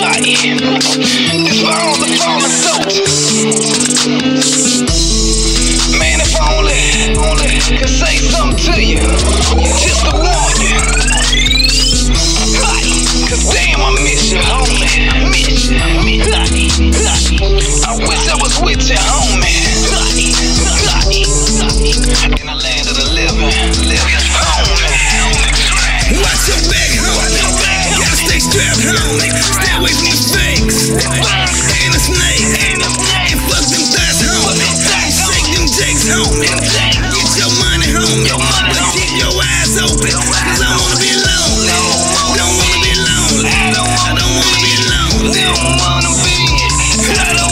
Money. Stay away from the fakes. And the snake. And fuck them thighs, homie. Shake them jakes, homie. Get your money, homie. But keep your eyes open. Cause I wanna be lonely. Don't wanna be lonely. I don't wanna be lonely. I Don't wanna be